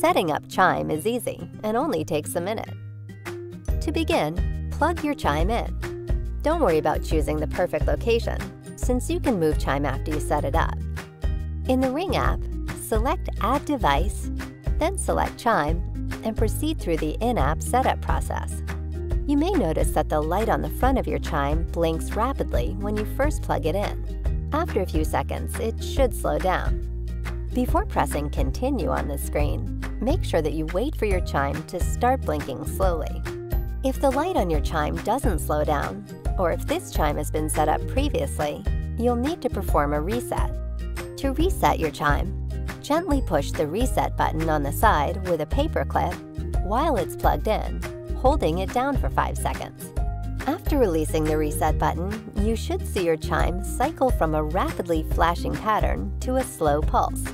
Setting up Chime is easy and only takes a minute. To begin, plug your Chime in. Don't worry about choosing the perfect location, since you can move Chime after you set it up. In the Ring app, select Add Device, then select Chime, and proceed through the in-app setup process. You may notice that the light on the front of your chime blinks rapidly when you first plug it in. After a few seconds, it should slow down. Before pressing Continue on the screen, make sure that you wait for your chime to start blinking slowly. If the light on your chime doesn't slow down, or if this chime has been set up previously, you'll need to perform a reset. To reset your chime, gently push the reset button on the side with a paper clip while it's plugged in holding it down for 5 seconds. After releasing the reset button, you should see your chime cycle from a rapidly flashing pattern to a slow pulse.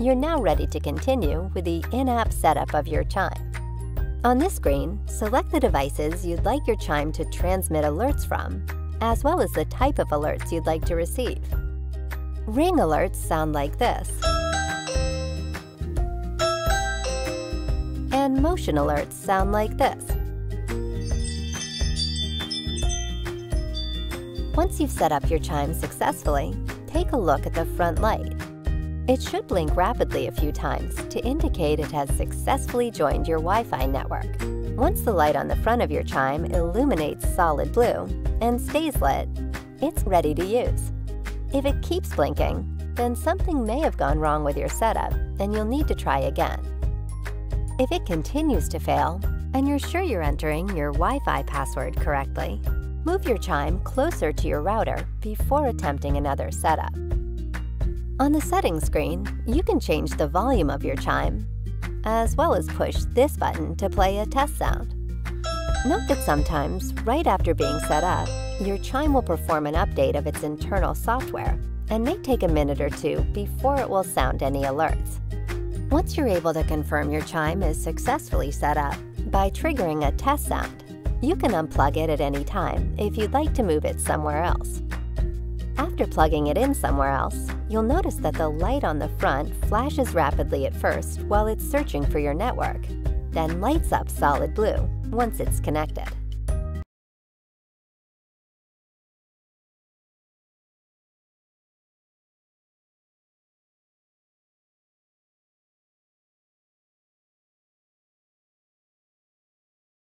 You're now ready to continue with the in-app setup of your chime. On this screen, select the devices you'd like your chime to transmit alerts from, as well as the type of alerts you'd like to receive. Ring alerts sound like this. and motion alerts sound like this. Once you've set up your chime successfully, take a look at the front light. It should blink rapidly a few times to indicate it has successfully joined your Wi-Fi network. Once the light on the front of your chime illuminates solid blue and stays lit, it's ready to use. If it keeps blinking, then something may have gone wrong with your setup and you'll need to try again. If it continues to fail, and you're sure you're entering your Wi-Fi password correctly, move your chime closer to your router before attempting another setup. On the settings screen, you can change the volume of your chime, as well as push this button to play a test sound. Note that sometimes, right after being set up, your chime will perform an update of its internal software and may take a minute or two before it will sound any alerts. Once you're able to confirm your chime is successfully set up by triggering a test sound, you can unplug it at any time if you'd like to move it somewhere else. After plugging it in somewhere else, you'll notice that the light on the front flashes rapidly at first while it's searching for your network, then lights up solid blue once it's connected.